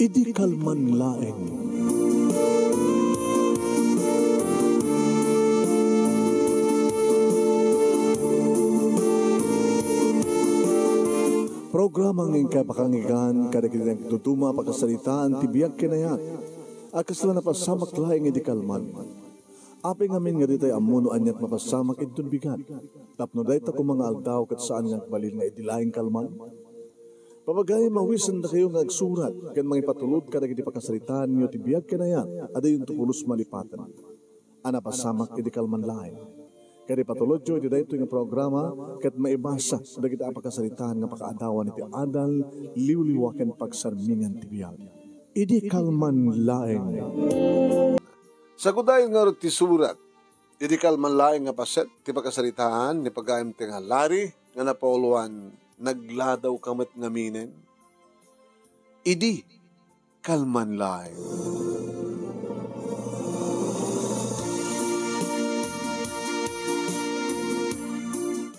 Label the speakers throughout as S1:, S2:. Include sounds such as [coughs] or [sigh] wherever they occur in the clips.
S1: idi kalman laeng. Programa ng kapakangigan kada kinang tutuma pakasalitaan tibiyag kinayat. Akas na napasamak laing idi kalman. Api ngamin nga ditay amuno anyat mapasamak itun bigat. Tapno day ta mga aldaw kat saan nga balil nga idilaing kalman. Pamagay mawisan na kayo nga agsurat kan mga ipatulod ka nagiti pakasalitaan niyo tibiyag kinayat ada yung tupulos malipatan. Ana pasamak idi kalman laing. Kaya patulod jo, iti dahito nga programa, kat maibasa, dagiti apakasalitaan nga pakaadawan iti adal, liwliwaken pagsarmingan ti biyag. Idi kalman laeng.
S2: Sa kuday nga ti surat, idi kalman laeng nga paset, ti pakasalitaan, ni pagayam ti nga nga napauluan, nagladaw kamat nga minen. Idi kalman laeng.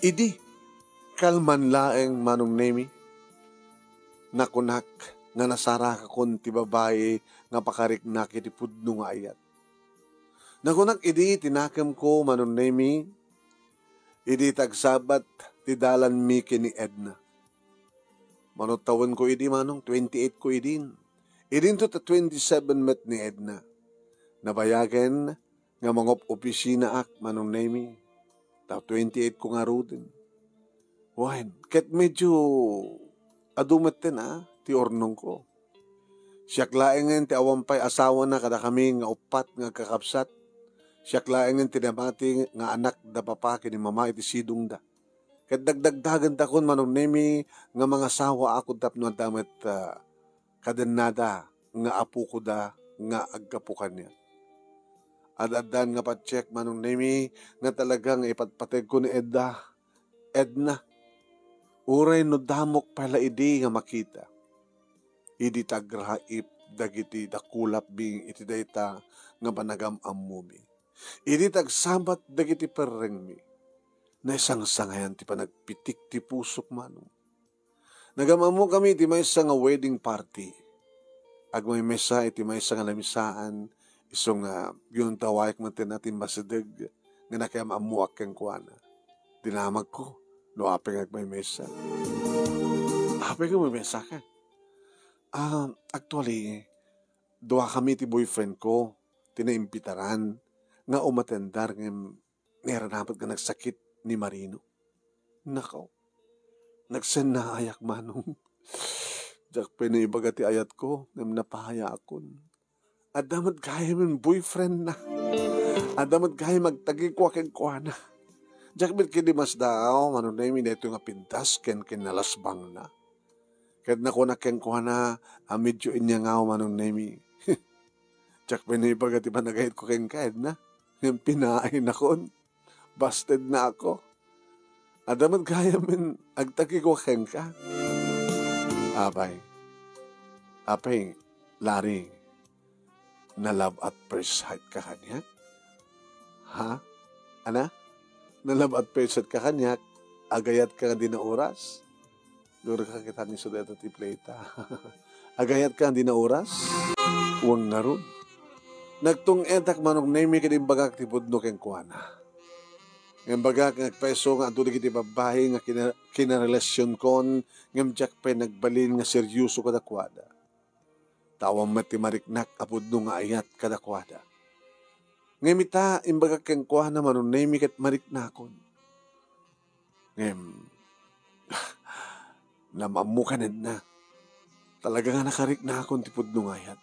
S2: Idi, kalman laeng manong nemi, nakunak nga nasara ka kon ti babae nga pakarik na kiti pudno nga ayat. Nakunak idi tinakam ko manong nemi, idi tagsabat ti dalan mi kini Edna. Manutawin ko idi manong, 28 ko idin. Idin to ta 27 met ni Edna. Nabayagen nga mga opisina ak manong nemi, Tao 28 ko nga rudin. Wain, ket medyo adumat din ah, ti ornong ko. Siyak laengen ti awampay asawa na kada kami nga upat nga kakapsat. Siyak laengen ti namati nga anak da papa kini mama iti sidong da. Ket dagdagdagan ta kun manong nemi nga mga sawa ako tapno damat uh, kadenada nga apu ko da nga agkapukan niya adadan nga pa-check manong nemi nga talagang ipatpateg ko ni Edda. Edna, uray no damok pala idi nga makita. Idi tagraip dagiti dakulap bing iti dayta nga panagam ammumi. Idi tagsabat dagiti perreng mi. Na isang sangayan ti panagpitik ti pusok manong. Nagamamu kami ti may nga wedding party. Agmay mesa iti may nga lamisaan isong uh, yun tawayek man natin masadag nga nakayam amuak kang kuana. Dinamag ko, no apeng ag may mesa. Apeng may mesa ka. Uh, actually, duwa kami ti boyfriend ko, tinaimpitaran, nga umatendar nga meron dapat ka nagsakit ni Marino. Nakaw, nagsen na ayak manong. Diyak pinaibaga ti ayat ko, nga napahaya akon Adamat gaya man boyfriend na. Adamat gaya magtagi ko aking kuha na. Diyak bit kini mas daw, ano na yung ito nga pintas, ken kinalasbang na. Kahit na ko na ken kuha na, amidyo inya nga nemi. [laughs] Diyak pinipag at iba nagahit ko ken kahit na. Yung pinain ako, busted na ako. Adamat gaya man, agtagi ko ken ka. Abay. Apay, lari na love at first sight ka kanya? Ha? Ana? Na love at first sight ka kanya? Agayat ka din na oras? Lura ka kita ni Sudeta ti Plata. [laughs] Agayat ka din na oras? Huwag nga ron. Nagtung etak manong name ka din bagak ti pudno keng kuana. Ngam bagak nagpeso nga ando iti babae nga kina, kinarelasyon kon ngam jak pa nagbalin nga seryoso kada kwada tawang mati mariknak apod nung ayat kadakwada. Ngayon ita, imbaga keng kuha na manunay mikat mariknakon. Ngayon, [laughs] namamukanan na. Talaga nga nakariknakon tipod nung ayat.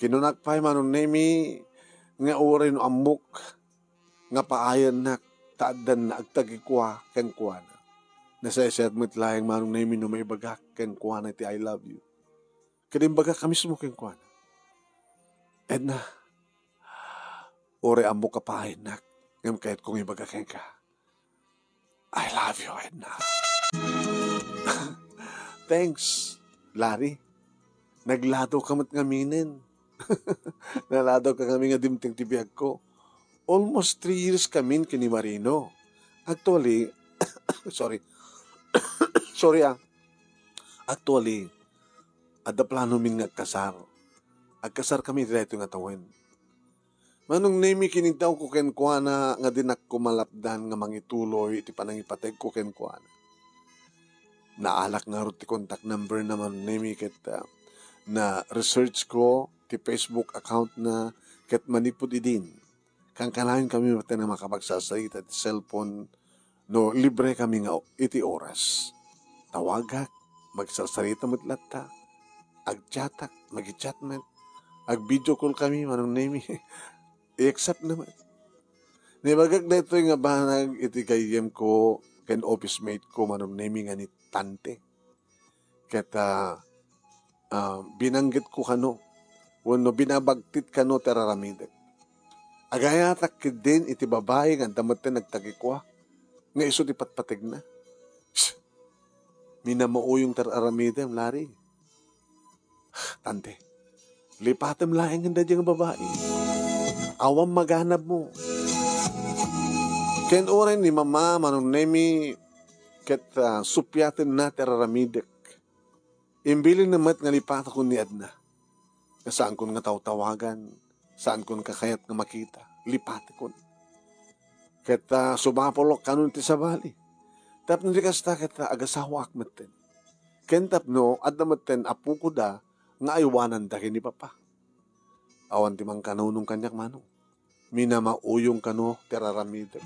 S2: Kinunak pa manunay mi nga uri no amok nga paayan na taadan na agtagikwa ken kuha na. Nasa mo't layang manunay mi no may bagak ken kuha na ti I love you Kadimbaga kami sumuking kuan. Edna, ore amo kapahin nak. Ngam kahit kung ibaga keng ka. I love you, Edna. [laughs] Thanks, Larry. Naglado ka mat ngaminin. [laughs] Nalado ka kami nga dimting tibiyag ko. Almost three years kami kini Marino. Actually, [coughs] sorry. [coughs] sorry ah. Actually, Ada plano min nga kasar. Agkasar kami dito nga tawin. Manong nemi kinitaw ko ken kuana nga dinak ko malapdan nga mangituloy iti panangipateg ko ken kuana. Naalak nga ro ti contact number naman nemi ket uh, na research ko ti Facebook account na ket manipod idin. Kang kalahin kami mata na makapagsasalita ti cellphone no libre kami nga iti oras. Tawagak, magsasalita mo't latta, agchatak, mag-chatment, ag video call kami manong nemi [laughs] i-accept naman. Nibagag na ito nga banag iti kayem ko ken office mate ko manong nemi nga ni tante. Kata uh, binanggit ko kano. Wano binabagtit kano teraramidek agayatak din iti babae nga damat nagtagi ko nga iso ti patpatig na minamao yung teraramidem lari tante lipatem laeng nga nga babae. Awam maghanap mo. Ken oren ni mama manong nemi ket uh, supyaten na teraramidek. Imbilin na mat nga lipat ko ni Adna. Saan kon nga tawtawagan, saan kon kakayat nga makita, lipat ko. Ket uh, subapolok kanon ti sabali. Tap no kasta ket uh, agasawa akmetten. Ken tap no, adna matten apu ko da, nga aywanan da ni papa. Awan ti mang kanunong kanyak manong. Minamauyong kano teraramide.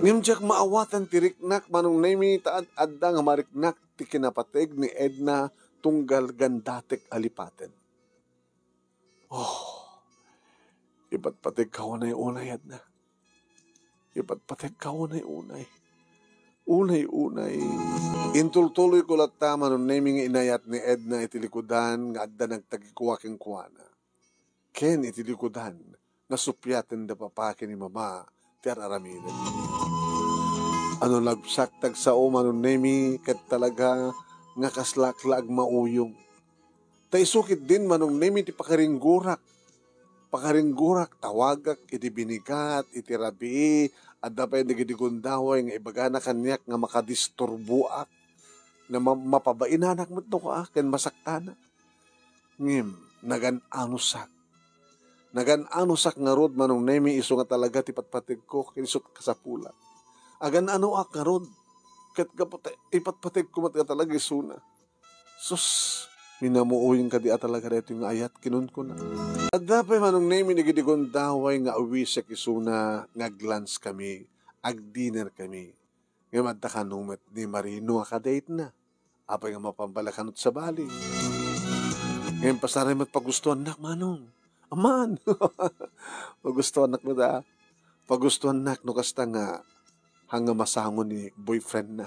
S2: Ngem jak maawatan tiriknak manong nami taad adda nga mariknak ti kinapateg ni Edna tunggal gandatek alipaten. Oh, iba't pateg kawanay unay Edna. Iba't pateg kawanay unay. Unay-unay. Intultuloy ko latta manon naming inayat ni Edna itilikudan nga adda nagtagikuwaking kuwana. Ken itilikudan nga supyaten da papake ni mama ti araraminan. Ano nagsaktag sa o manon nemi kat talaga nga kaslaklag mauyong. Taisukit din manong nemi ti pakaringgurak. Pakaringgurak tawagak iti binigat iti rabi adda pa yung nagigundaway nga ibaga na kanyak nga makadisturbuak na mapabainanak mo ito ka ken masaktana. Ngim, nagan anusak. Nagan anusak nga rod manong nemi iso nga talaga ti patpatig ko kinisot kasapula. Agan ano ak nga rod. Kapot ipatpatig ko mat talaga isuna. Sus, minamuuyong ka di talaga dito yung ayat kinun ko na. At dapat manong nemi nagidigon daway nga awi sa kisuna nga glance kami, ag dinner kami. Nga madta ka numet ni Marino ka date na. Apay nga mapambalakanot sa bali. Ngayon pasaray mat pagustuhan nak manong. Aman. [laughs] pagustuhan nak na da. Pagustuhan nak no kasta nga hanga masangon ni boyfriend na.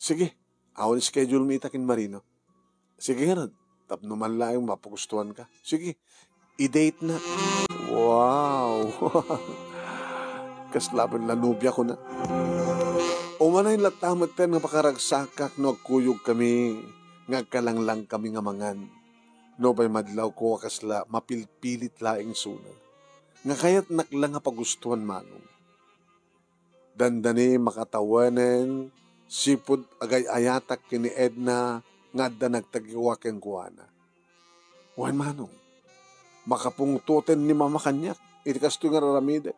S2: Sige, awon schedule mi itakin Marino. Sige nga tapno man lang mapagustuhan ka. Sige, i-date na. Wow! [laughs] Kaslaban lanubya ko na. Umanay latamat ten nga pakaragsakak no kuyog kami nga kalanglang kami nga mangan. No bay madlaw ko kasla mapilpilit laing sunan. Nga kayat naklang nga pagustuhan manong. Dandani makatawanen, sipod agay ayatak kini Edna nga da nagtagiwaken kuana. Wan manong, makapungtuten ni mama kanyak, iti kasto nga raramide.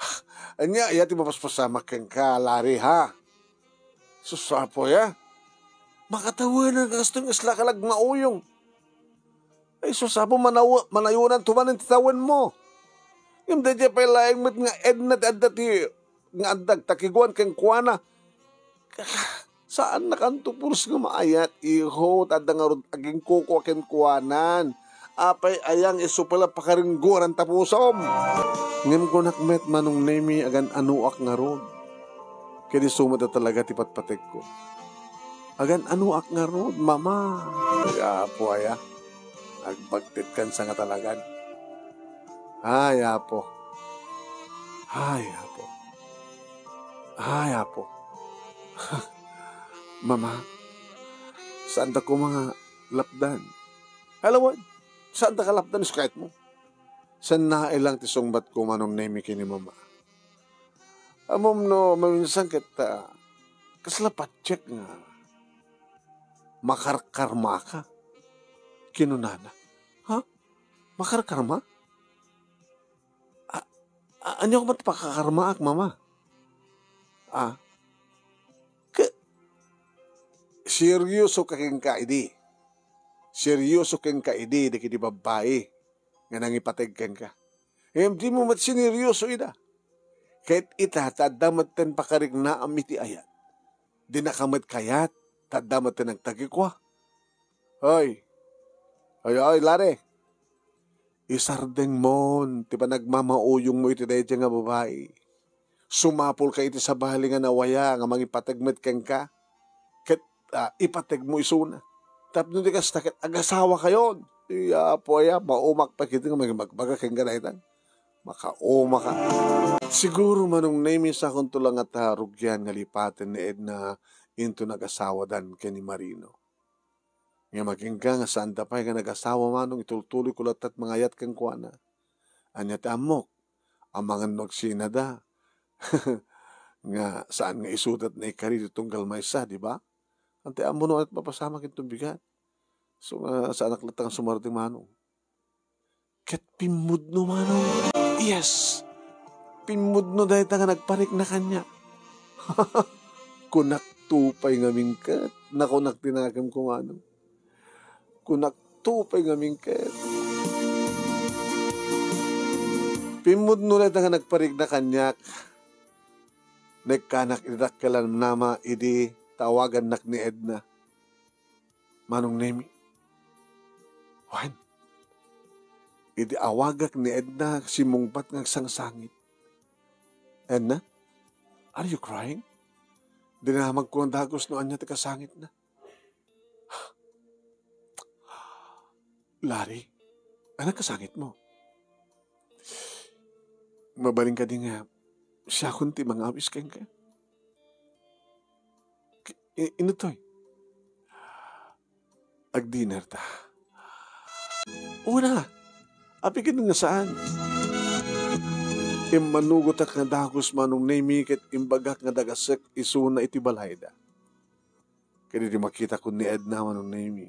S2: [sighs] Anya, iya ti mapaspasama keng ka, lari ha. Susapo ya. Makatawanan ka kasto nga isla kalag mauyong. Ay susapo manaw, manayunan tumanin titawan mo. Yung dadya pa laing mit nga edna adda ti nga addag takiguan keng kuana. [sighs] Saan nakanto puros nga maayat iho tadda nga rod aging kuko ken kuanan. Apay ayang iso pala pakaringguran tapusom. Ngem ko nakmet manong nemi agan anuak nga rod. Kaya sumata talaga ti patpatek ko. Agan anuak nga rod, mama. Kaya po aya. Agbagtit kan sa nga talagan. Ay, apo. Ay, apo. Ay, apo. [laughs] Mama, saan ko mga lapdan? Halawan, saan ka lapdan sa kahit mo? Saan na ilang tisongbat ko manong nemi kini mama? Amom no, maminsan kita, kaslapat check nga. Makarkarma ka. kinunana. Ha? Makarkarma? A- a- anyo ko ba't pakakarma ak mama? Ah, seryoso ka kang kaidi. Seryoso kang kaidi, di kiti babae, nga nangipatig kang ka. Eh, di mo mat sineryoso ida. Kahit ita, tadamat ten pakarig na amiti ayat. Di nakamat kayat, tadamat ten nagtagikwa. Hoy, hoy, hoy, lare. Isardeng mon, ti pa nagmamauyong mo iti dahil nga babae sumapol ka iti sa bahali nga nawaya nga mangipatagmet keng ka uh, ipatag mo isuna. Tapno di ka stakit agasawa kayon iya po ya maumak pa kiti nga magbaga keng ganaitan makauma ka. Siguro manong name sa akong tulang at harugyan nga lipaten ni Edna into nagasawa dan ken ni Marino. Nga maging ka nga saan tapay nga nagasawa manong? Itultuloy ko latat mga ayat kang kuana anya amok. Ang mga nagsinada. [laughs] Nga saan nga isudat na ikari tunggal maysa, di ba? Ante amo no at mapasama kitong bigat. So nga sa anak latang sumarating manong. Ket pimud no manong. Yes! Pimud no dahil nga nagparik na kanya. [laughs] Kunak tupay nga mingkat. Nakunak tinagam ko manong. Kunak tupay nga mingkat. Pimud no dahil nga nagparik na kanyak Nagkanak idakkalan nama idi tawagan nak ni Edna. Manong nemi. Wan. Idi awagak ni Edna si mungpat ng sangsangit. Edna, are you crying? Dinamag ko ang dagos no anya tika sangit na. [sighs] Lari, anak kasangit mo. Mabaling ka din nga siya kunti mga awis keng ka. Ino to'y? Ag-dinner ta. Una, api nga saan? Imanugot ak nga dagos manong naimikit imbagak nga dagasek isuna iti balayda. Kaya di makita ko ni Edna manong naimi.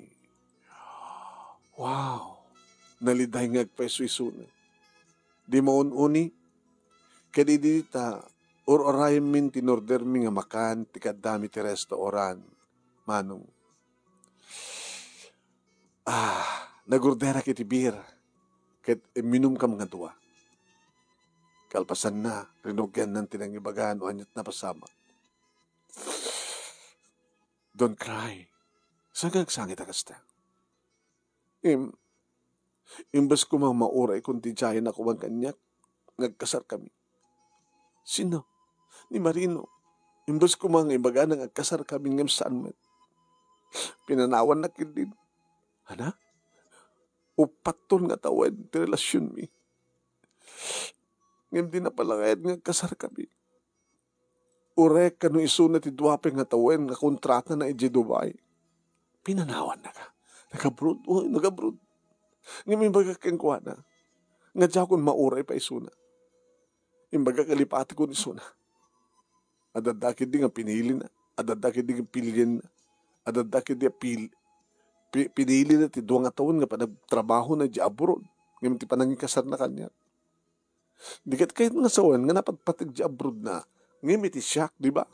S2: Wow! Naliday nga agpeso isuna. Di maununi, Kadi dita, or orayam min tinorder mi nga makan, tikadami ti restauran. Manong. Ah, nagurdera kiti bir. Ket minum ka mga duwa. Kalpasan na, rinugyan ng tinangibagan o anyat na pasama. Don't cry. Saan kang sangit akasta? Im, imbas ko mga mauray kung tijayan ako ang kanyak, nagkasar kami. Sino? Ni Marino. Imbas ko mga ibaga nang agkasar kami ngam saan man. Pinanawan na din. Hana? Upaton nga tawad ti relasyon mi. Ngam di na palangayad nga kasar kami. Urek kanu iso na ti duwape nga tawen nga kontrata na iji Dubai. Pinanawan na ka. Nagabrood. Oh, nagabrood. Ngam ibaga keng kuha na. Nga kung mauray pa iso na. Imbaga kalipati ko ni Suna. Adadakid di nga pinili na. Adadakid di nga pilin na. Adadakid di pil, pi, pinili na ti duwang ataon nga pa nagtrabaho na di abroad. Ngayon ti panangin kasar na kanya. Di kat kahit nga sawan nga napagpatig di abroad na. Ngayon ti siyak, di ba?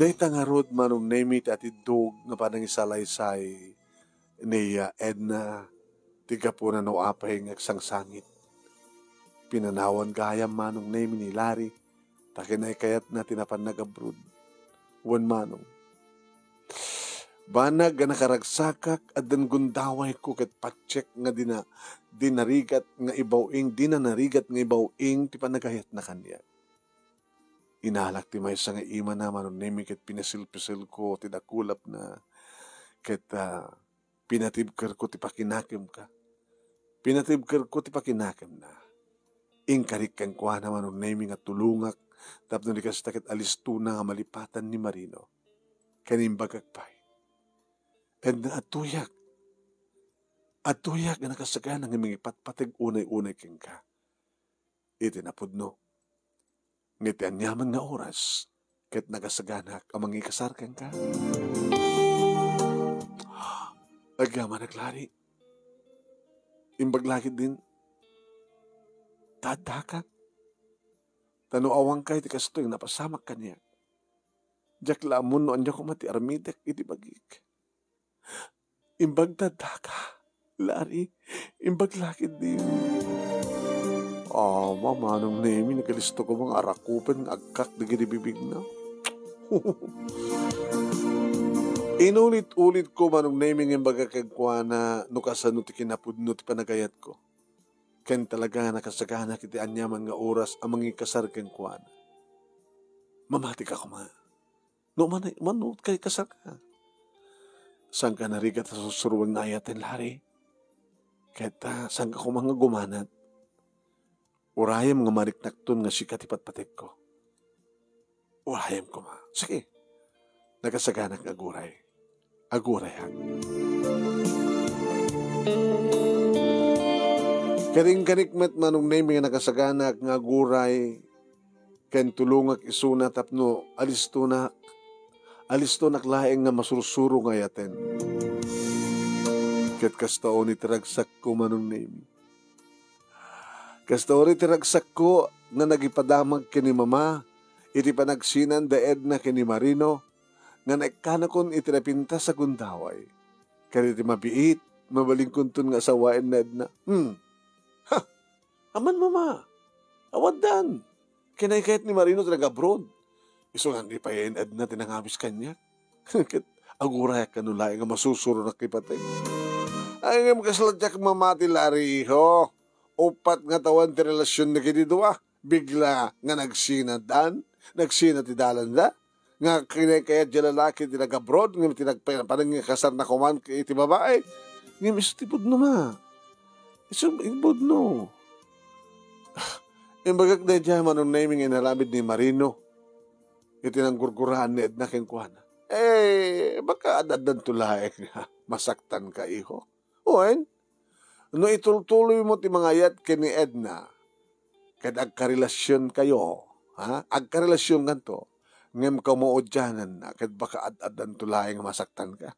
S2: Dahil nga rod manong name it at idog nga panang isalaysay ni uh, Edna tiga po na noapay ng sangit. Pinanawan gayam manong name ni Larry, takinay kayat na tinapan nagabrod. Wan manong. Banag nga nakaragsakak at dan gundaway ko kat patsek nga dina dinarigat nga ibawing dinanarigat nga ibawing ti panagayat na kanya. Inalak ti may nga ima naman nemi ket pinasil-pisil ko ti dakulap na ket uh, pinatibker ko ti pakinakim ka Pinatibker ko ti pakinakam na. Ingkarik kang kwa naman ang naming at tulungak tapno ni kastakit alistuna nga malipatan ni Marino. Kanimbagak pa'y. And na atuyak. Atuyak nga nakasagan ang iming ipatpatig unay-unay king ka. Iti napudno. Ngiti anyaman nga oras ket nagasaganak ang mga ikasar kang ka. Agyaman naglari. Imbag lagi din. Tadakak. Tanuawang kay ti kasto yung napasamak kanya. Jak lamon no anya ko mati armitek iti bagik. Imbag tadaka. Lari. Imbag lagi din. Ah, mamanong nemi, nagalisto ko mga arakupan, agkak, di bibig na. [laughs] Inulit-ulit ko manong naming yung baga kagwa na nukasano ti kinapudno ti panagayat ko. Ken talaga nakasagana kiti anya nga oras ang mga kasar ken kuana. Mamati ka kuma. No man manut kay kasar ka. Sang ka narigat sa susuruan na ayatin lari. Kaya sang ka ko mga gumanat Urayam nga mariknakton nga sikat ipatpatek ko. Urayam ko ma. Sige. Nagasaganak aguray. Aguray hang. Karing kanikmat manong name nga nakasaganak nga aguray ken tulungak isuna tapno alisto na alisto naklaeng nga masursuro nga yaten. Ket kastao ni tiragsak ko manong name Kastori tiragsak ko nga nagipadamag kini mama, iti panagsinan daed na kini Marino, nga naikkanakon itirapinta sa gundaway. Kaya iti mabiit, mabaling kuntun nga sawain na edna. Hmm, ha, aman mama, awadan. Kinay kahit ni Marino talaga abroad. Iso nga ni pa yan edna tinangabis kanya. [laughs] Kit aguray kanulay nga masusuro na kipatay. Ay nga makasaladyak mamati lari, ho upat nga tawan ti relasyon na kini duwa. Bigla nga nagsinadan, nagsina ti dalan da. Nga kinay kaya di lalaki ti nag-abroad, nga tinagpanang nga kasar na kuman iti babae. Nga miso ti budno ma. Iso budno. Imbagak na dyan manong naming inalamid ni Marino. Iti nang gurgurahan ni Edna Kengkwana. Eh, baka adadan tulay masaktan ka iho. Oen, No itultuloy mo ti mga yat kini Edna, kad agkarelasyon kayo, ha? Agkarelasyon kanto, ngem ka mo odyanan na, kad baka ad-adan tulay nga masaktan ka.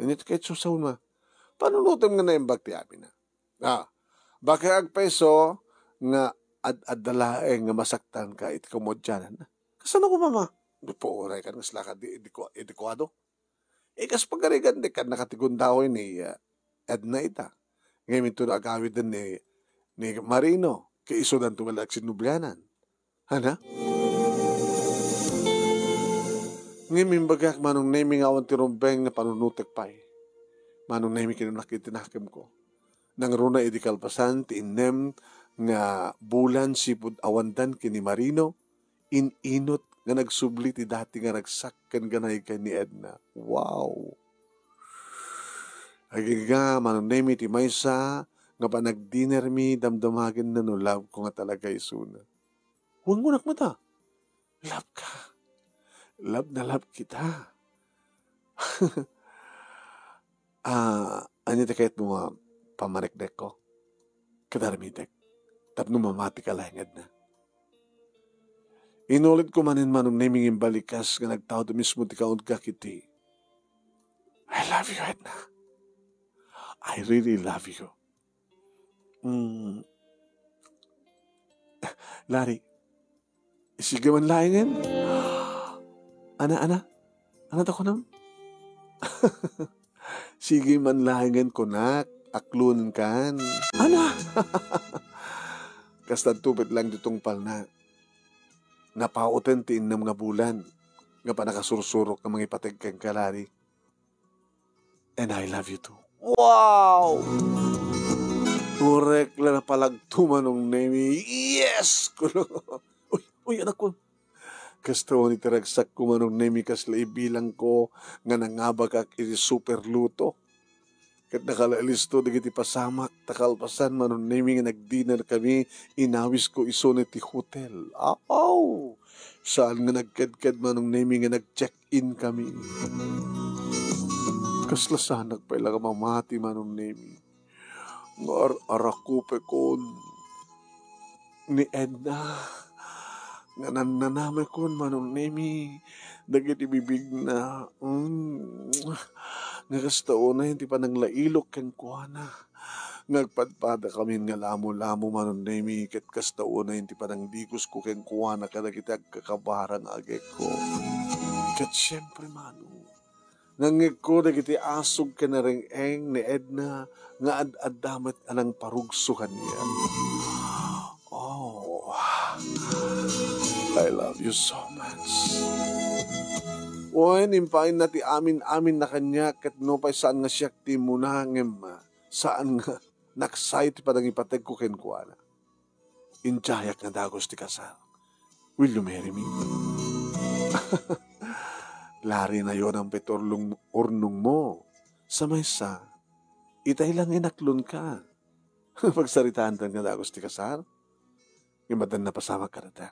S2: Init kahit susaw ma, panunutom nga na yung bakti amin na. Ah, baka agpeso nga ad-adalae nga masaktan ka it kumodyanan na. Kasano ko mama? Po, oray ka nga slaka di, di, di, di kwado. Ikas pagkarigan di ka nakatigundaw ni uh, Edna ita ngayon ito na agawid din ni, ni Marino, kay iso dan tumalag sinublianan. Hana? Ngayon bagak manong naming awan ti rumbeng nga panunutek pay. Manong naming kinunakitinakim ko. Nang runa idi kalpasan ti inem nga bulan sipud awandan kini Marino, ininot nga nagsubli ti dati nga nagsakkan ganay kay ni Edna. Wow! Agiga, manunemi ti maysa, nga pa nag-dinner mi, damdamagin na no, love ko nga talaga isuna. Huwag mo nakmata. Love ka. Love na love kita. [laughs] Ah, uh, ano ta kahit mga pamarikdek ko? Kadarmitek. Tapno mamati ka langad na. Inulit ko manin manong naming balikas nga nagtao mismo ti kaund ka kiti. I love you, Edna. I really love you. Mm. [sighs] Lari, sige man laingan. [gasps] Ana, ana, ana to ko nam? [laughs] sige man laingan ko nak, aklun kan. Ana! [laughs] Kasta tupit lang ditong palna. Napauten ti innam nga bulan. Nga pa nakasursurok ng mga ipatig kang kalari. And I love you too. Wow! Korek lang na palagtuman ng name. Yes! uy, uy, anak ko. Kasto ni tiragsak ko manong name kasla ibilang ko nga nangabag ak iti super luto. Kat nakalalisto di kiti pasamak, takalpasan manong name nga nagdinner kami, inawis ko iso ni ti hotel. Aw! Saan nga nagkadkad manong name nga nag-check-in kami. Kaslasanak pa ilang mamati manong nemi. Ngar arakupe kon ni Edna. Nga nananamay kon manong nemi. Dagit ibibig na. Mm, nga kastao na hindi pa nang lailok ken kuana. Nagpadpada kami nga lamo-lamo manon nemi ket kastao na hindi pa nang digos ko ken kuana kada kita kakabarang age ko. Ket syempre mano. Nangig ko na kiti asog ka na ring eng ni Edna nga ad-adamat anang parugsuhan niya. Oh, I love you so much. Oy, nimpain na ti amin-amin na kanya kat no pa saan nga siya ti munangem saan nga [laughs] naksay ti padang ipateg ko ken kuana. Injayak nga dagos ti kasal. Will you marry me? [laughs] Lari na yon ang petorlong urnong mo. Sa maysa, itay lang inaklon ka. [laughs] Pagsaritaan tan nga dagos ti kasal. Imadan na pasama ka na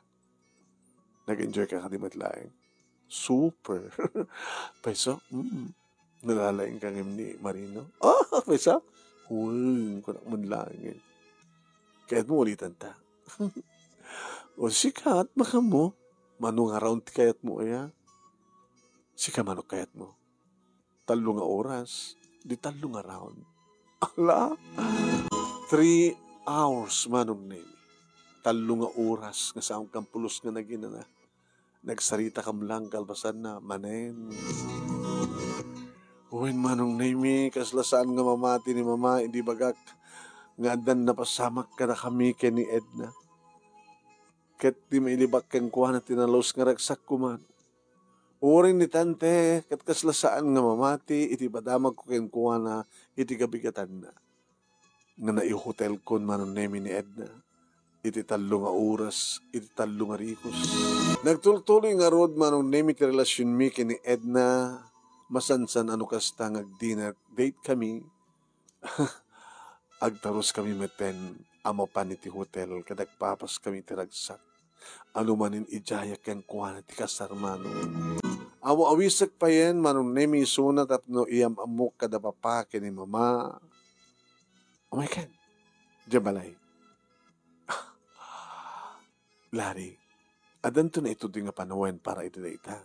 S2: Nag-enjoy ka kadimat laing. Super. [laughs] Pesa? Mm. Nalalaing ka ni Marino? Ah, [laughs] pesa? Uy, kunak mo langin. Kahit mo ulitan ta. [laughs] o sikat, baka mo. Manong around kayat mo ya. Sika manok kayat mo. Talo nga oras. Di talo nga round. Ala? [gasps] Three hours manong name. Talo nga oras nga sa kang pulos nga nagina na nagsarita kam lang kalbasan na manen. Uwin manong naimi, kaslasaan nga mamati ni mama, hindi bagak, nga dan napasamak ka na kami kay ni Edna. Ket di mailibak kang kuha na tinalos nga ragsak ko man. Uring ni tante, kat kaslasaan nga mamati, iti badamag ko kang kuha na, iti gabigatan na. Nga nai-hotel kon manong naimi ni Edna iti talo nga oras, iti talo nga rikos. Nagtultuloy nga rod manong nemit relasyon mi kini Edna, masansan ano kasta nga dinner date kami. [laughs] Agtaros kami meten, amo pa ti hotel, kadagpapas kami tiragsak. Ano manin ijayak kang kuha ti kasarmano. Awo awisak pa yan, manong nemi sunat at no iyam amok kada papa kini mama. Oh my God. Jabalay [laughs] Lari, adan to na ito nga panahon para na ita.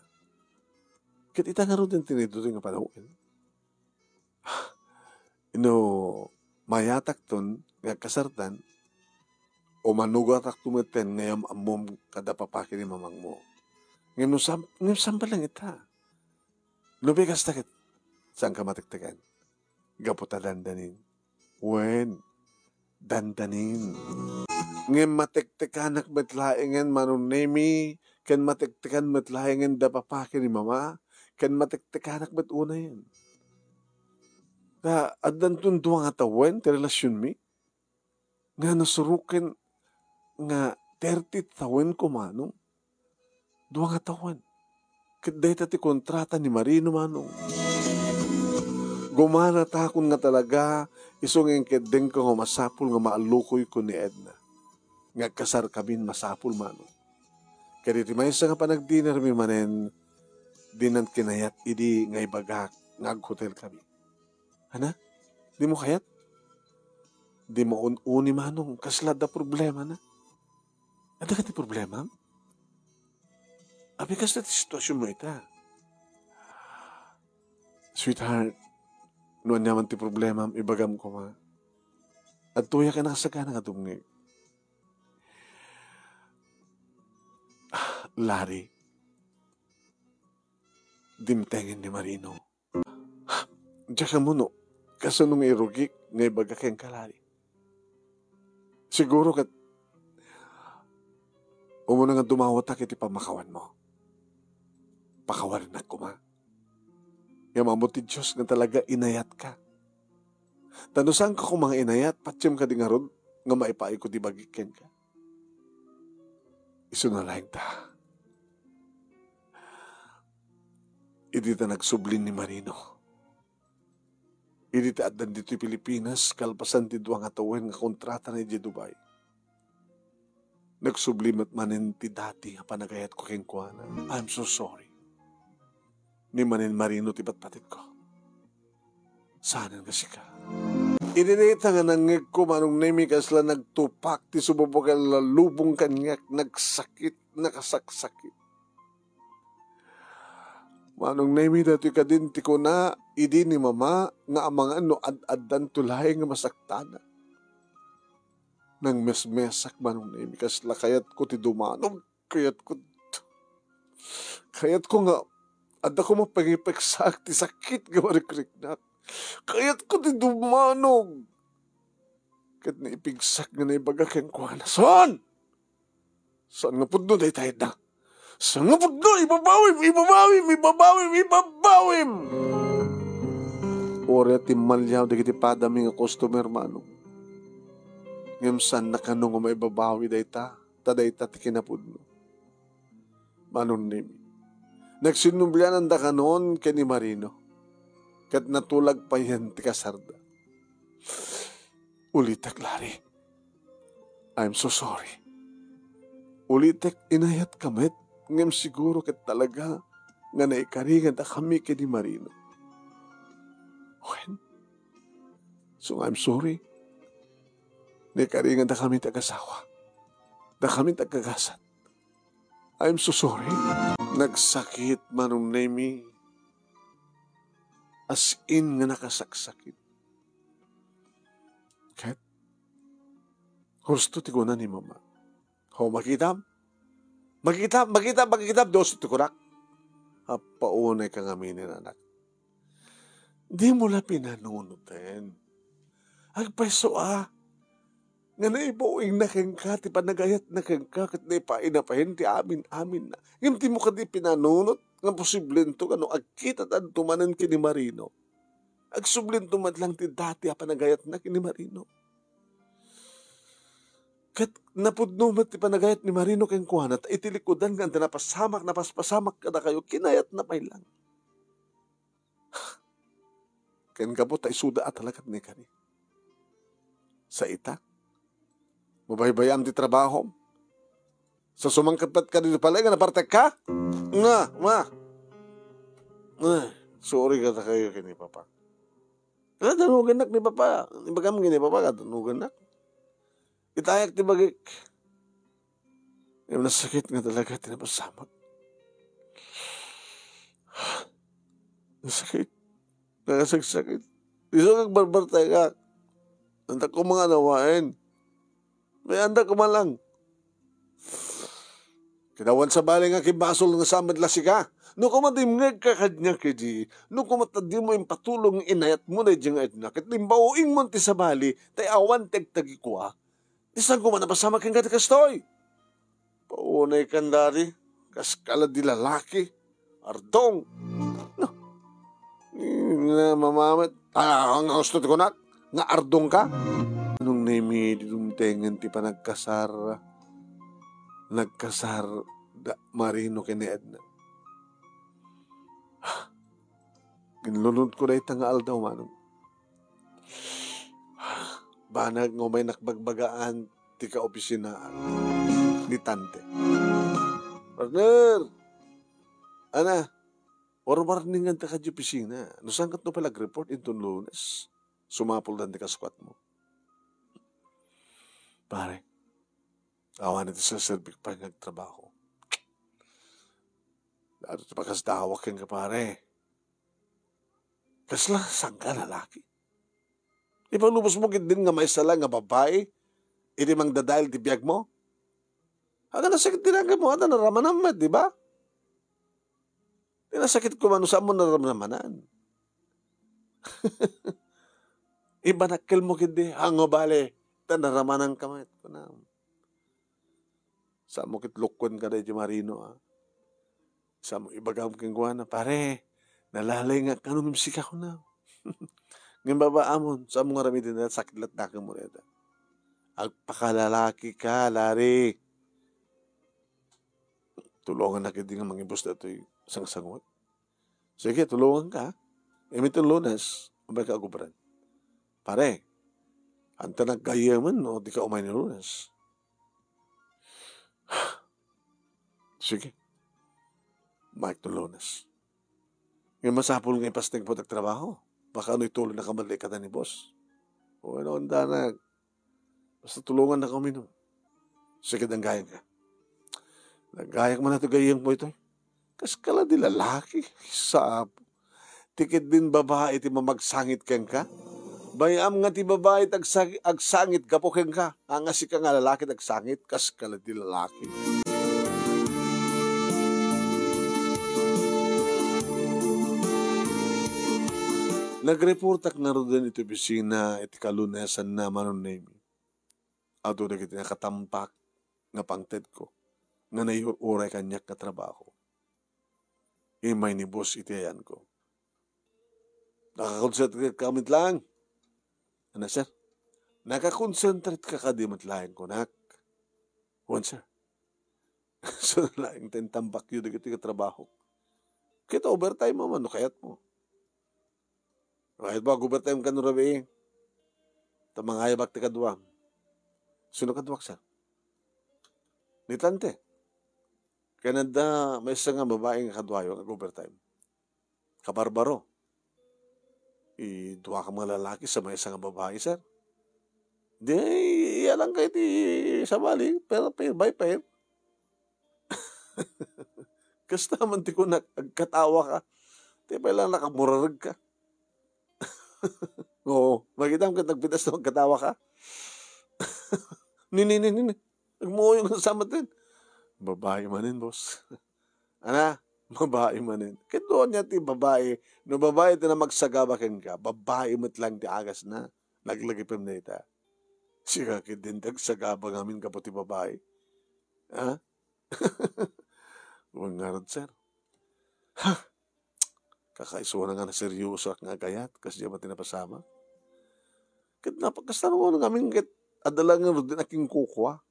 S2: Kat ita nga rin din ito nga panahon. [sighs] no, mayatak ton, nga kasartan, o manugatak tumeten ngayam amom kada papaki ni mamang mo. Ngayon, sam, ngayon samba lang ita. Lubigas takit. Saan ka matiktakan? Gaputa dandanin. When? Dandanin. Ngem matektekan ak metlaengen manunemi, ken matektekan metlaengen da papake ni mama, ken matektekan ak met una yan. Na adan tun duwang atawen, ti relasyon mi, nga nasuruken nga 30 tawen ko manong, duwang atawan. Kadeta ti kontrata ni Marino manong. Gumana takon nga talaga, isong yung kedeng ko masapul nga maalukoy ko ni Edna nga kasar kabin masapul mano. Kaya di may nga panag-dinner mi manen, dinan kinayat idi ngay bagak ngag hotel kami. Hana? Di mo kayat? Di mo un-uni manong kasla da problema na. Ada ka ti problema? Abi kas ti sitwasyon mo ita. Sweetheart, noon naman ti problema, ibagam ko ma. At tuya ka nakasagana nga dumngig. Lari. Dimtengen ni Marino. Diyan mo no, kaso nung irugik, ngay baga kayang kalari. Siguro kat umuna nga dumawat ta kiti pamakawan mo. Pakawarin na kuma. Yamamuti Diyos nga talaga inayat ka. Tanusan ka kung mga inayat, patyam ka di nga maipaay ko di bagikin ka. Iso na lang ta. Idi ta nagsublin ni Marino. Idi ta adan dito Pilipinas, kalpasan ti duwang atawin nga kontrata ni Dubai. Nagsublimat manin ti dati nga panagayat ko king kuana. I'm so sorry. Ni manin Marino ti patpatit ko. Sana kasi ka. Ininita nga nangig ko manong nemi kasla nagtupak ti sububukal lubong kanyak nagsakit nakasaksakit Manong nemi dati ka din ti ko na, idi ni mama, nga amang ano ad-addan tulay nga masaktana. Nang mesmesak manong nemi, kasla kayat ko ti dumanog, kayat ko, kayat ko nga, adda ko mapangipeksak ti sakit nga marikrik na. Kayat ko ti dumanog. Kat na ipigsak nga na ibaga kang kuhana. Saan? Nga po doon ay tayo na? Saan nga po doon? Ibabawim, ibabawim, ibabawim, ibabawim! Ori at imalyaw di kiti padami nga customer manong. Ngam san na kanong nga maibabawi day ta, taday ta ti kinapudno. Manong nimi. Nagsinumblian ang dakanon kay ni Marino. Kat natulag pa yan ti kasarda. Ulitak, Larry. I'm so sorry. Ulitek inayat kamit, ngem siguro kat talaga nga naikaringan ta kami kay ni Marino. When? So I'm sorry. Naikaringan ta kami tagasawa. Da kami tagagasat. I'm so sorry. Nagsakit manong nemi. As in nga nakasaksakit. Kat, gusto ti ni mama. Ho, makita? Makita, makita, makita, dos ti kurak. Paunay ka nga minin, anak. Di mo la pinanunutin. Agpeso ah. Nga na ibuing na kang ka, ti panagayat na kang ka, kat na ipainapahin, ti amin, amin na. Ngayon ti mo ka di pinanunot, nga posibleng to, ano, agkita tan tumanan kini Marino. Agsublin tumat lang ti dati panagayat na kini Marino. Kat napudno mat ti panagayat ni Marino keng kuhanat, itilikodan nga napasamak, napaspasamak kada kayo, kinayat na pay lang. [sighs] Ken kabot ay suda at talagat ni kani. Sa ita, mabaybayam ti trabaho, sa sumangkapat ka dito pala, nga napartek ka? Nga, ma. Ay, sorry ka ta kayo kini papa. Kaya tanugan nak ni papa. Ibagam gini papa ka tanugan nak. Itayak ti bagik. Yung nasakit nga talaga tinapasamak. [sighs] Nasakit. Nakasagsakit. Iso kag barbar tayo ka. Anda ko mga nawain. May anda ko malang. Kinawan sa bali nga kibasol nga samad lasika. No kumadimngag ka kanya kiji. No kumatadim mo yung patulong inayat mo na diyang edna. Kat limbawing mo ti sa bali. Tay awan ko ah. Isang kuman na pasama kang kati kastoy. Paunay kandari. Kaskala di lalaki. Ardong. No. Nga mamamat. Ah, ang gusto ko na. Nga ardong ka. Anong nemi dumtengan ti panagkasar nagkasar da marino kini Edna. [sighs] Ginlunod ko na itang aldaw manong. Banag ngo may nakbagbagaan ti ka opisina ni tante. Partner! Ana, or warningan ta ka di opisina. Nusan kat no palag report into lunes. Sumapol dan ti ka squat mo. Pare, Awan ito sa selbik pa nagtrabaho. Lalo ito pagkasdawak yung kapare. Kasla, saan ka lalaki? Ipalubos mo kit din nga may sala nga babae, iti mang dadahil ti biyag mo? Aga nasakit tinaga mo, ada naramanan mo, di ba? Tinasakit ko man, saan mo naramanaman? [laughs] Iba nakil mo kiti, hango bale, tanaramanan ka mo, ito na. Sa mo kitlukon ka na Marino, ah. Sa mo ibagam kang guwana, pare, nalalay nga kanong misika ko na. [laughs] Ngayon baba amon, sa mo nga ramitin na sakit lat na mo reda. Agpakalalaki ka, lari. Tulungan na kiti nga mga ibus na ito'y sangsangot. Sige, tulungan ka. Emitin lunes, umay ka agubran. Pare, anta nagkayaman, no? Di ka umay ni lunes. [sighs] Sige. Mike Tolones. Ngayon masapol nga ipasting po trabaho. Baka ano'y tuloy na kamali ka ni boss. O ano, ang danag. Basta tulungan na kami no. Sige, danggayan ka. Naggayak man na ito gayang po ito. Kas kala di lalaki. [laughs] Sa tikit din babae ti mamagsangit keng ka. Bayam nga ti babae ag agsangit ka po keng ka. Ang si ka nga lalaki agsangit kas kala di lalaki. Nagreportak na rin iti bisina iti kalunesan na manon name. Ato na kiti nakatampak nga pangted ko nga naiuray kanyak ka trabaho. Imay ni boss iti ayan ko. Nakakonsentrate ka kamit lang. Ano sir? Nakakonsentrate ka ka di matlayan ko nak. One sir. [laughs] so laing tentambak yun na ka trabaho. Kita overtime mo man, no kayat mo. Kahit ba, overtime ka no rabi. Tamangaya bakti kadwa. Sino kadwak sir? Ni tante. Kanada, may isa nga babaeng kadwayo ang overtime. Kabarbaro. I duwa ka mga lalaki sa may isa nga babae, sir. Di, iyalang kayo ti sa bali, pero pair by pair. [laughs] Kasta man ti ko nagkatawa ka. Di pa lang nakamurarag ka. [laughs] Oo, makita mo ka nagpitas na magkatawa ka. [laughs] nini, nini, nini. Nagmuo yung kasama din. Babae manin, boss. [laughs] Ana, babae manin. Kito niya ti babae. No babae ti na magsagabakin ka, babae mo't lang ti agas na. Naglagipim na ita. Siya kidindag sagaba ngamin ka po ti babae. Ha? Huwag nga sir. Ha? Kakaiso na nga na seryoso ak nga gayat kasi diya ba tinapasama? Kat napagkastanong mo namin kat adala nga rin aking kukwa.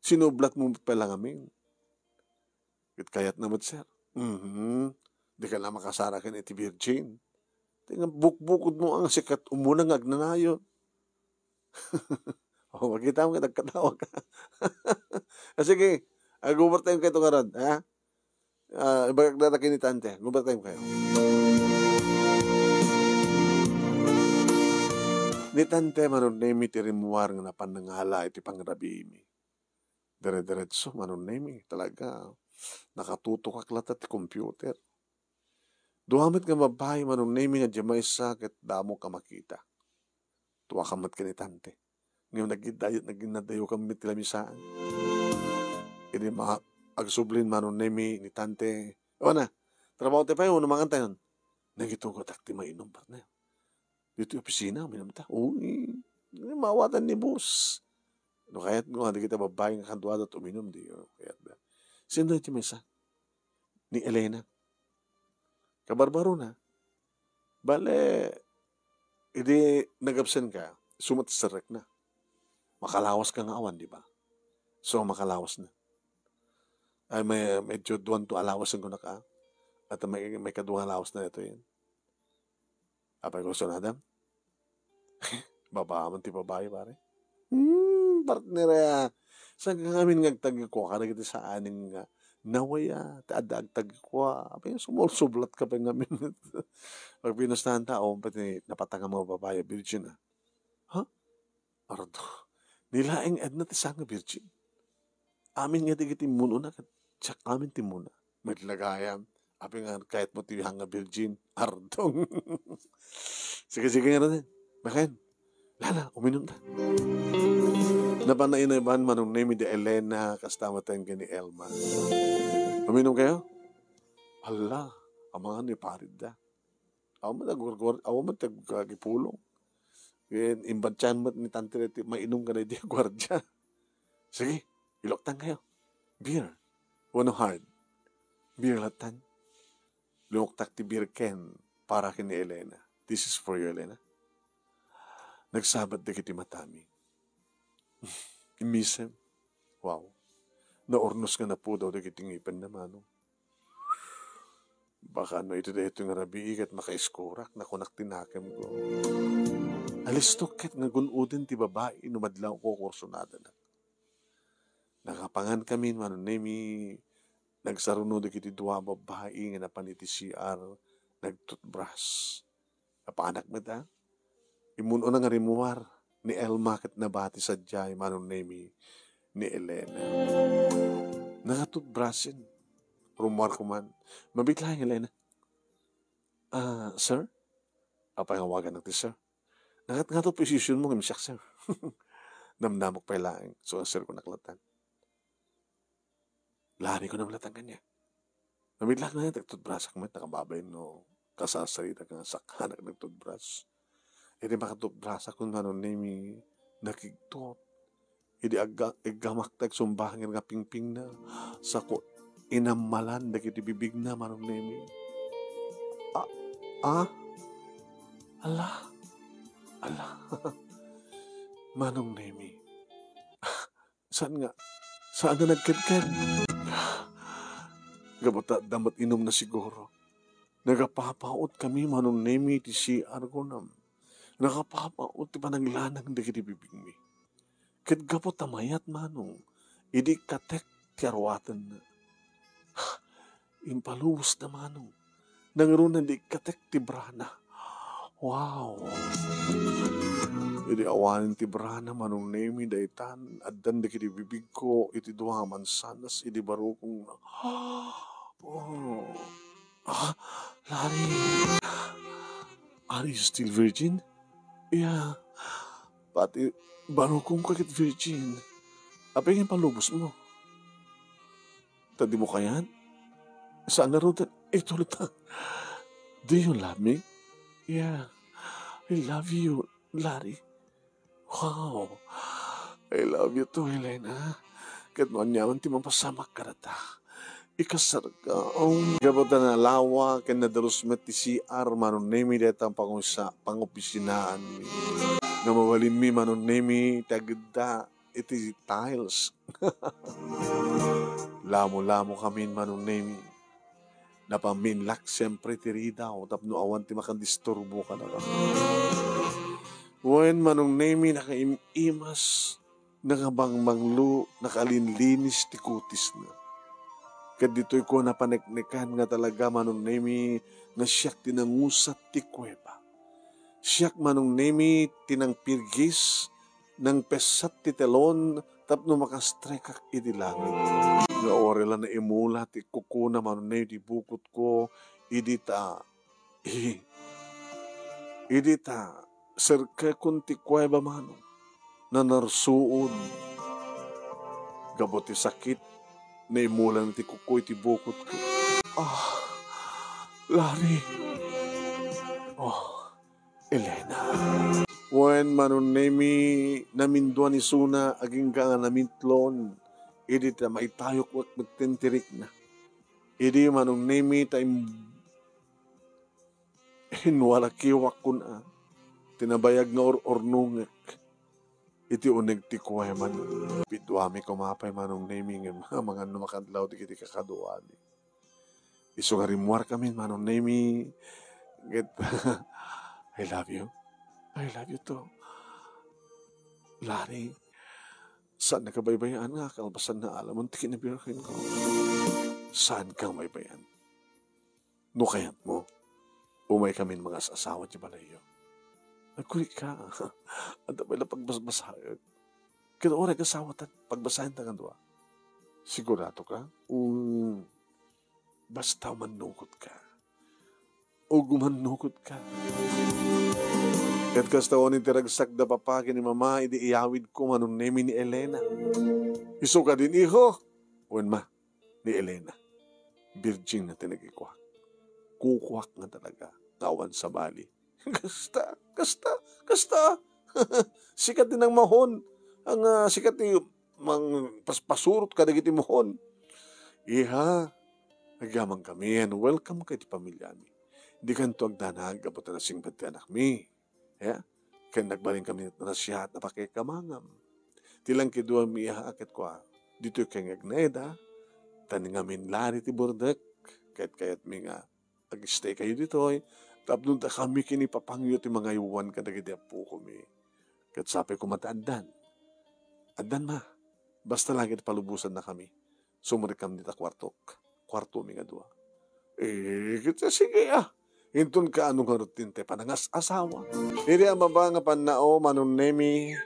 S2: Sinublat mo pala ngamin. Kit kayat naman, sir. Mm-hmm. Di ka na makasara ka iti virgin. Tinga bukbukod mo ang sikat umunang agnanayon. o, [laughs] oh, makita mo ka, nagkatawa ka. [laughs] Ah, sige, ag-overtime kayo itong arad, ha? Uh, ibagag na ni tante, overtime kayo. Ni tante manon na imi tirimuar nga napanangala iti pangrabi imi dire-diretso, manon name talaga. Nakatutok aklat at computer. Duhamit nga babae, manon name nga jamay sakit, damo ka makita. Tuwa kamat ka ni tante. Ngayon nagidayot, naginadayo kami tilamisaan. Ini mga agsublin manon name ni tante. O na, trabaho tayo pa yun, namangan tayo. Nagitugot at ti mainom partner. Dito yung opisina, minam ta. Uy, mawatan ni boss. No kayat nga, hindi kita babae nga kantuado at uminom, di yun. Kayat ba? Sino iti mesa? Ni Elena. Kabarbaro na. Bale, hindi nagabsen ka, sumat sa na. Makalawas ka nga awan, di ba? So, makalawas na. Ay, may medyo duwan to alawas ang ka. At may, may kaduwang alawas na ito yun. Apay ko sa nadam? [laughs] Babaman ti babae, pare. Hmm, partner ya. Sa ngamin ngagtag ko ka na sa aning nga nawaya tadag tag ko apa yung sumulsublat ka pa ngamin [laughs] pag pinustahan tao pati napatanga mga babae virgin ah ha ardo nilaing ed na tisang virgin amin nga digiti muno na tsak amin ti muna may lagayam api nga kahit mo ti hanga virgin ardong [laughs] sige sige nga rin bakit Lala, uminom na. Napanain na iban manong name de Elena kastama tayong ni Elma. Uminom kayo? Hala, mga ni parid da. Ako mo nagurgur, ako mo nagkagipulong. Yan, imbantyan mo ni Tante mainom ka na di [laughs] gwardya. Sige, iloktan kayo. Beer. Wano hard. Beer latan. Lumuktak ti beer ken para kini Elena. This is for you, Elena. Nagsabat na kiti matami. [laughs] Imisem. Wow. Naornos nga na po daw na kiting ipan naman. No? Baka no ito da ito nga rabiig at makaiskurak na kunak tinakam ko. Alistok ket nga gunudin ti babae numadlaw ko kursunada na. Nakapangan kami man nemi nagsarunod kiti duwa babae nga napan CR nagtutbrush. Kapanak mo ta? Imuno na nga rimuar ni Elma kat nabati sa jay manon nemi ni Elena. Nangatut brasin. rumor ko man. Mabigla yung Elena. Ah, sir? Apa yung awagan natin, sir? Nakat nga to position mo, ngamisak, sir. [laughs] Namnamok pa ilaing. So, sir ko naklatan. Lani ko namlatan kanya. Namidlak na yung tagtutbrasak mo, nakababay no, kasasarita ka sa kanak nagtutbras. E di makatutbrasa kung ano nimi nakigtot. Idi aga, igamak tag sumbahangin nga pingping na sa ko inamalan dagiti bibig na manong nimi. Ah, ah, ala, ala, [laughs] manong nemi. [laughs] Saan nga, saan nga nagkadkad? Gabata damat inom na siguro. Nagapapaot kami manong nemi ti si Argonam. Nagapapaot ti panaglanang dagiti bibig mi. Kat gapot tamayat manong, idi katek karwatan na. [sighs] Impalubos na manong. Nangaroon na di katek ti brana. Wow! Idi awanin ti brana manong nemi daitan addan da kiti ko iti duha man sanas idi baro kong [gasps] oh ah Larry are you still virgin? Yeah pati baro kong kakit virgin apa yung palubos mo? Tadi mo kayan? Saan na rin? Ito lang. Do you love me? Yeah. I love you, Larry. Wow. I love you too, Helena. Kat mo niyaman ti mapasamak karata. Ikasar ka. Ang gabata na lawa ken na darus met ti CR manon nemi deta pangusa pangopisinaan mi. Nga mawalin mi manon nemi tagda iti tiles. [laughs] Lamo-lamo kami manon nemi. Napaminlak siyempre ti ridaw tapno awan ti makandisturbo ka na Wen manong nemi nakaimimas, nakabangmanglo, nakalinlinis ti kutis na. Kad dito'y ko napaneknekan nga talaga manong nemi nga siyak tinangusat ti kuweba. Siyak manong nemi tinang pirgis, nang pesat ti telon, tapno makastrekak iti langit. Nga orela na imula ti kukuna manong nemi ti bukot ko, idita, i, idita, serka kunti kuweba mano na narsuod. Gabot ti sakit na imulan ti kukoy ti bukot ko. Ah, Larry. Oh, Elena. When manon nemi naminduan ni Suna aging ka nga namintlon, idi ta maitayok wak magtintirik na. Idi manong nemi ta hinwala kiwak kun a tinabayag nga or ornungek. Iti unig ti kuway man. Pidwami kumapay manong naming mga mga numakadlaw di kiti kakaduani. Iso nga rimwar kami manong nami. Get, [laughs] I love you. I love you too. Lari, saan nakabaybayan nga kalbasan na alam ang tikinabirahin ko? Saan kang baybayan? No kayat mo, umay kami mga asawa di balayo. Nagkuli ka. [laughs] Lang pagbasbasahan. Kaya oray ka sawatan, pagbasahin tangan doa. Sigurado ka? Um, basta manukot ka. O gumanukot ka. Kat kastawan ni da papaki ni mama, idi iyawid ko manong nemi ni Elena. Iso ka din, iho. Uwan ma, ni Elena. Virgin na tinagikuak. Kukuak nga talaga. Tawan sa bali. Kasta, kasta, kasta. [laughs] sikat din ang mahon. Ang uh, sikat ni mang paspasurot ka dagiti mohon. Iha, nagyamang kami and welcome kay ti pamilya mi. Di kan to agdanag abot na sing anak mi. Ya, kaya nagbaling kami na siya at napakikamangam. Tilang kidua mi iha akit ko Dito kay ngagneda, tani nga min lari ti bordek, kahit kayat mi nga ag-stay kayo dito eh. Tapno ta kami kini papangyo ti mga iwan ka dagiti po kami. Kat sabi ko mataadan. Adan ma. Basta lagi palubusan na kami. Sumuri kami dita kwartok. Kwarto mi nga dua. Eh, kita sige ah. Intun ka anong harutin te panangas asawa. Iri ang mabanga panao manon nemi.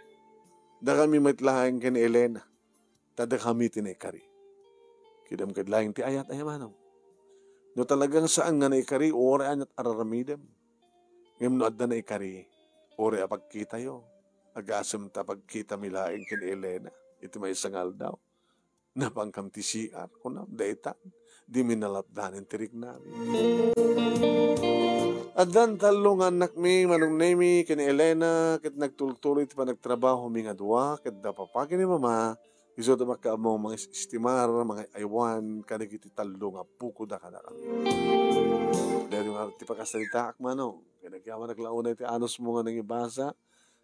S2: Da kami matlahan ken Elena. Tada kami tinekari. Kidam kadlaing ti ayat ay manong. No talagang saan nga na ikari, ore at araramidem. Ngayon no adda na ikari, ore apagkita yo. Agasam ta pagkita milaing kin Elena. Ito may sangal daw. Napangkam ti CR. Kunam, daytan. Di minalapdanin tirik namin. At dan talong anak mi, manong nemi, kini Elena, kit nagtultuloy ti pa nagtrabaho mi nga duwa, kit da papagi ni mama, iso da makaamo mga istimar, mga aywan, kanig iti talo nga puko da ka na kami. Dahil nga ti pakasalita ak mano, kinagyaman naglauna iti anos mo nga nang ibasa,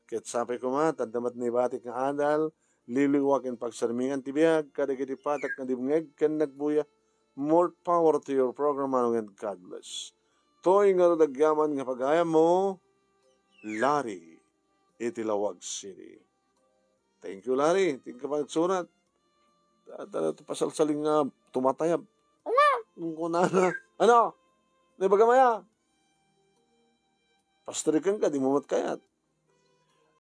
S2: kit sabi ko ma, tadamat ni batik nga adal, liliwak in pagsarmingan ti biyag, kanig iti patak nga dibngeg, kan nagbuya, more power to your program, manong and God bless. Toy nga dagyaman nga pagaya mo, Larry, Itilawag City. Thank you, Larry. Tingka pa nagsurat. Tata pasalsaling nga tumatayab. Nga! Kung kunana. Ano? Di ba gamaya? Pastrikan ka, di mo matkayat.